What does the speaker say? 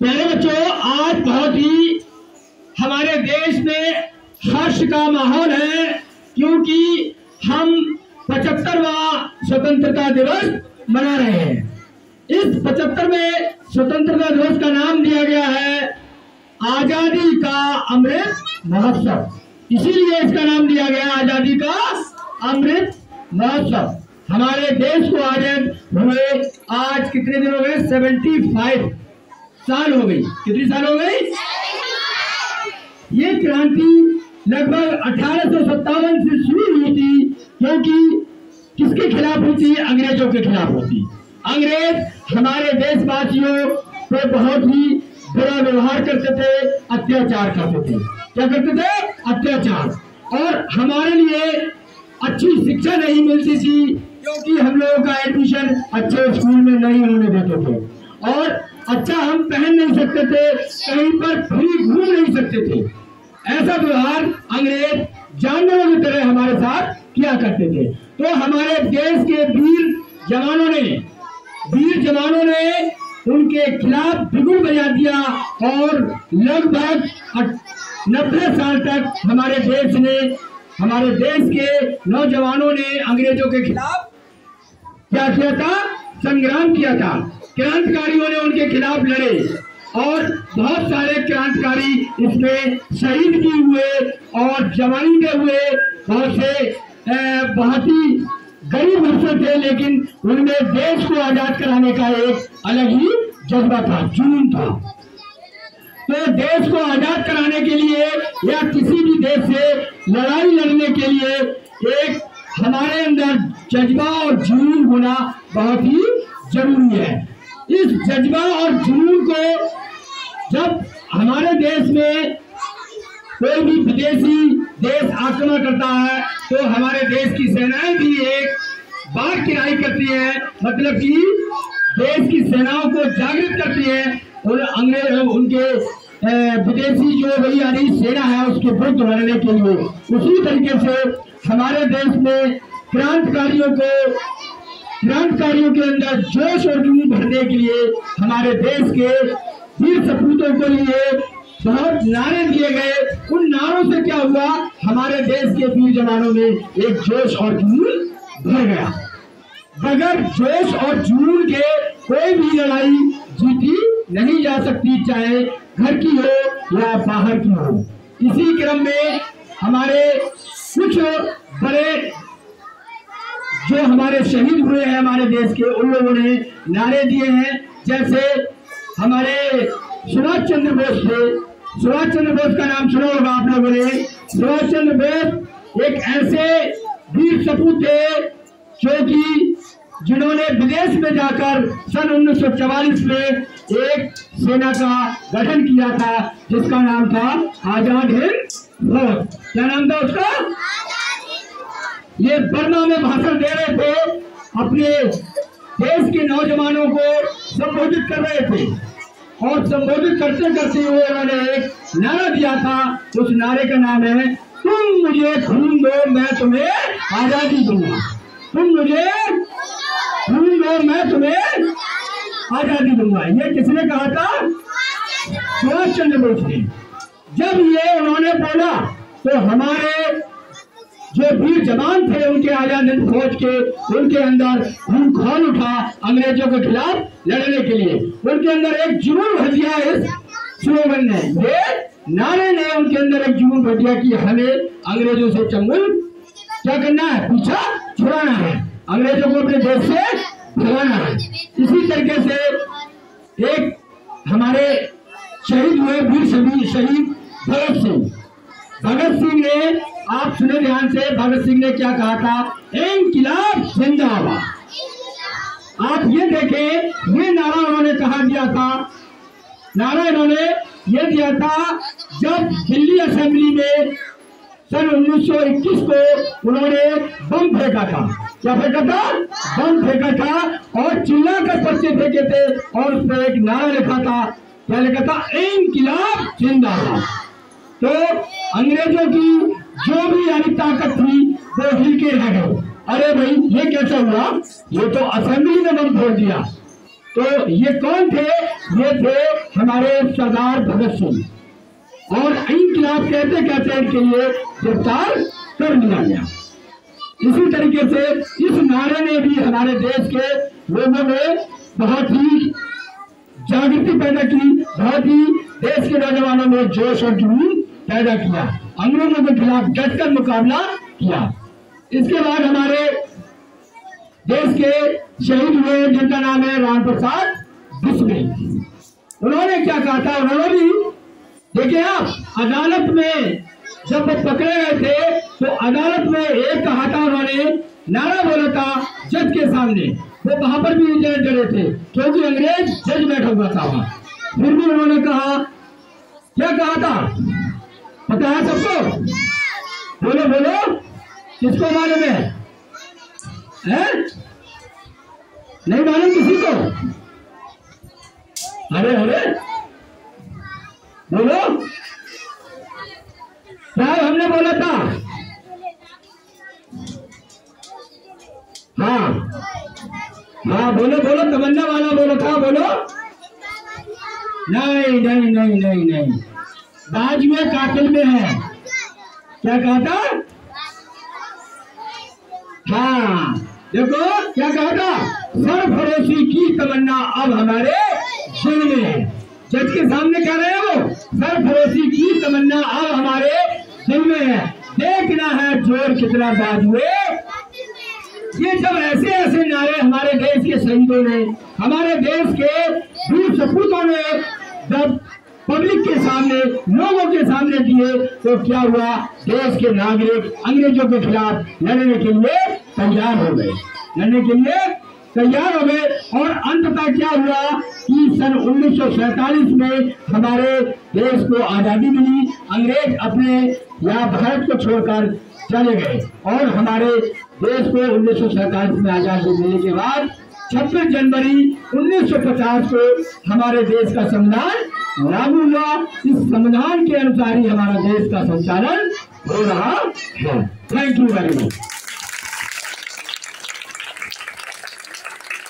प्यारे बच्चों, आज बहुत ही हमारे देश में हर्ष का माहौल है, क्योंकि हम पचहत्तरवा स्वतंत्रता दिवस मना रहे हैं। इस पचहत्तरवें स्वतंत्रता दिवस का नाम दिया गया है आज़ादी का अमृत महोत्सव। इसीलिए इसका नाम दिया गया आज़ादी का अमृत महोत्सव। हमारे देश को आज़ाद हुए आज कितने दिन हो गए सेवेंटी फाइव। साल हो गई। कितनी साल हो गई? ये क्रांति लगभग अठारह सौ सत्तावन से शुरू हुई थी, क्योंकि किसके खिलाफ होती अंग्रेज़ों के खिलाफ होती अंग्रेज़ हमारे देशवासियों पे बहुत ही बुरा व्यवहार करते थे, अत्याचार करते थे। क्या करते थे? अत्याचार। और हमारे लिए अच्छी शिक्षा नहीं मिलती थी, क्योंकि हम लोगों का एडमिशन अच्छे स्कूल में नहीं होने देते थे। और अच्छा हम पहन नहीं सकते थे, कहीं पर फ्री घूम नहीं सकते थे। ऐसा व्यवहार अंग्रेज़ जानवरों की तरह हमारे साथ किया करते थे। तो हमारे देश के वीर जवानों ने, वीर जवानों ने उनके खिलाफ बिगुल बजा दिया और लगभग नब्बे साल तक हमारे देश ने, हमारे देश के नौजवानों ने अंग्रेज़ों के खिलाफ क्या किया था? संग्राम किया था। क्रांतिकारियों ने उनके खिलाफ लड़े और बहुत सारे क्रांतिकारी इसमें शहीद भी हुए और जवानी में हुए। बहुत से बहुत ही गरीब वर्षों थे, लेकिन उनमें देश को आज़ाद कराने का एक अलग ही जज्बा था, जुनून था। तो देश को आज़ाद कराने के लिए या किसी भी देश से लड़ाई लड़ने के लिए एक हमारे अंदर जज्बा और जुनून होना बहुत ही ज़रूरी है। इस जज्बा और जुनून को जब हमारे देश में कोई भी विदेशी देश आक्रमण करता है तो हमारे देश की सेनाएँ भी एक बात किराई करती है मतलब कि देश की सेनाओं को जागृत करती है। और अंग्रेज़ उनके विदेशी जो वही यानी सेना है, उसके विरुद्ध लड़ने के लिए। उसी तरीके से हमारे देश में क्रांतिकारियों को क्रांतिकारियों के अंदर जोश और जुनून भरने के लिए हमारे देश के वीर सपूतों के लिए बहुत नारे दिए गए। उन नारों से क्या हुआ? हमारे देश के वीर जवानों में एक जोश और जुनून भर गया। बगैर जोश और जुनून के कोई भी लड़ाई जीती नहीं जा सकती, चाहे घर की हो या बाहर की हो। इसी क्रम में हमारे कुछ बड़े जो हमारे शहीद हुए हैं हमारे देश के, उन लोगों ने नारे दिए हैं। जैसे हमारे सुभाष चंद्र बोस थे। सुभाष चंद्र बोस का नाम सुना होगा आप लोगों ने। सुभाष चंद्र बोस एक ऐसे वीर सपूत थे जो कि जिन्होंने विदेश में जाकर सन 1944 में एक सेना का गठन किया था, जिसका नाम था आज़ाद हिंद फौज। क्या नाम था उसका? ये बर्मा में भाषण दे रहे थे, अपने देश के नौजवानों को संबोधित कर रहे थे। और संबोधित करते करते हुए उन्होंने एक नारा दिया था, उस नारे का नाम है, तुम मुझे खून दो मैं तुम्हें आज़ादी दूँगा। तुम मुझे खून दो मैं तुम्हें आज़ादी दूँगा। ये किसने कहा था? सुभाष चंद्र बोस ने। जब ये उन्होंने बोला तो हमारे जो वीर जवान थे, उनके आज़ाद फौज के, उनके अंदर खून खोल उठा अंग्रेज़ों के खिलाफ लड़ने के लिए। उनके अंदर एक जुनून भर दिया इस ने। ये नारे ने उनके अंदर एक जुनून भर दिया कि, हमें अंग्रेज़ों से चंगुल, क्या करना है? पीछा छुड़ाना है। अंग्रेज़ों को अपने देश से भगाना है। इसी तरीके से एक हमारे शहीद हुए वीर शहीद भगत सिंह। भगत सिंह ने आप सुने ध्यान से, भगत सिंह ने क्या कहा था? इनकिलाब जिंदाबाद। आप ये देखें, ये नारा उन्होंने कहा दिया था। नारा इन्होंने ये दिया था जब दिल्ली असेंबली में सन 1921 को उन्होंने बम फेंका था। क्या फेंका था? बम फेंका था और चिल्ला कर पर्चे फेंके थे और उस पर एक नारा लिखा था। क्या लिखा था? इनकिलाब जिंदाबाद। तो अंग्रेज़ों की जो भी यानी ताकत थी, वो हिल के रह गए अरे भाई, ये कैसा हुआ? ये तो असेंबली में बम फोड़ दिया। तो ये कौन थे? ये थे हमारे सरदार भगत सिंह। और इनकलाब कहते कहते इनके लिए गिरफ़्तार कर लिया गया। इसी तरीके से इस नारे ने भी हमारे देश के लोगों में बहुत ही जागृति पैदा की, बहुत ही देश के नौजवानों में जोश और जुनून पैदा किया। अंग्रेज़ों के खिलाफ डटकर मुकाबला किया। इसके बाद हमारे देश के शहीद हुए, जिनका नाम है राम प्रसाद बिस्मिल उन्होंने क्या कहा था? उन्होंने भी, देखिए आप, अदालत में जब वो पकड़े गए थे तो अदालत में एक कहा था, उन्होंने, नारा बोला था जज के सामने। वो वहाँ पर भी जज डरे थे, क्योंकि अंग्रेज़ जज बैठा हुआ था वहाँ। फिर भी उन्होंने कहा, क्या कहा था? पता है सबको? बोलो बोलो। किसको मालूम है? हैं? नहीं मालूम किसी को? अरे अरे। बोलो। क्या हमने बोला था। हाँ। हाँ बोलो बोलो। तमन्ना वाला बोला था, बोलो। नहीं नहीं नहीं नहीं नहीं। बाज में कातिल में है। क्या कहा था हाँ। देखो, क्या कहा था सरफरोशी की तमन्ना अब हमारे दिल में है। जज के सामने कह रहे हैं वो, सरफरोशी की तमन्ना अब हमारे दिल में है। देखना है ज़ोर कितना बाज हुए। ये सब ऐसे ऐसे नारे हमारे देश के शहीदों ने, हमारे देश के दूर सपूतों ने जब पब्लिक के सामने, लोगों के सामने दिए तो क्या हुआ? देश के नागरिक अंग्रेज़ों के खिलाफ लड़ने के लिए तैयार हो गए। लड़ने के लिए तैयार हो गए। और अंततः क्या हुआ कि सन 1947 में हमारे देश को आज़ादी मिली। अंग्रेज़ अपने यहाँ भारत को छोड़कर चले गए। और हमारे देश को उन्नीस में आज़ादी मिलने के बाद 26 जनवरी 1950 को हमारे देश का संविधान लागू हुआ इस संविधान के अनुसार ही हमारा देश का संचालन हो रहा है। Thank you very much